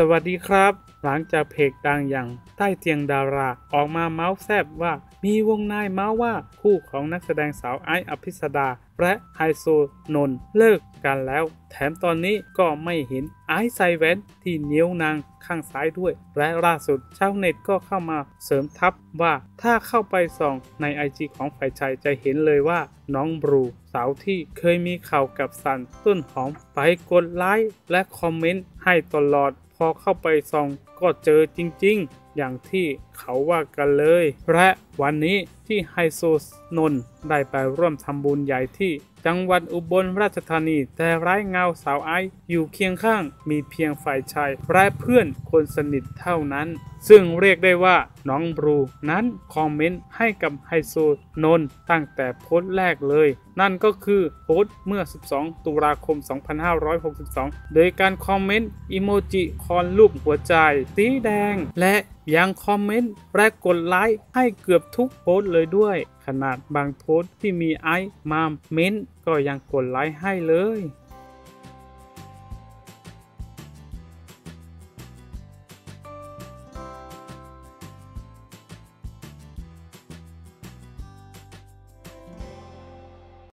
สวัสดีครับ หลังจากเพจดังอย่างใต้เตียงดาราออกมาเมาส์แซบว่า มีวงในเมาส์ว่าคู่ของนักแสดงสาวไอซ์อภิสดา และไฮโซนนเลิกกันแล้ว แถมตอนนี้ก็ไม่เห็นไอซ์ใส่แว่นที่นิ้วนางข้างซ้ายด้วย และล่าสุดชาวเน็ตก็เข้ามาเสริมทับว่าถ้าเข้าไปส่องในไอจีของฝ่ายชายจะเห็นเลยว่าน้องบรูสาวที่เคยมีข่าวกับสันต้นหอมไปกดไลค์และคอมเมนต์ให้ตลอด พอเข้าไปส่องก็เจอจริงๆ อย่างที่เขาว่ากันเลย และวันนี้ที่ไฮโซนนท์ได้ไปร่วมทำบุญใหญ่ที่จังหวัดอุบลราชธานี แต่ไร้เงาสาวไออยู่เคียงข้าง มีเพียงฝ่ายชายและเพื่อนคนสนิทเท่านั้น ซึ่งเรียกได้ว่าน้องบรูนั้นคอมเมนต์ให้กับไฮโซนนท์ตั้งแต่โพสต์แรกเลย นั่นก็คือโพสต์เมื่อ 12 ตุลาคม 2562 โดยการคอมเมนต์ emoticon รูปหัวใจสีแดง และยังคอมเมนต์และกดไลค์ให้เกือบทุกโพสต์เลยด้วย ขนาดบางโพสต์ที่มีไอซ์มาเม้นต์ก็ยังกดไลค์ให้เลย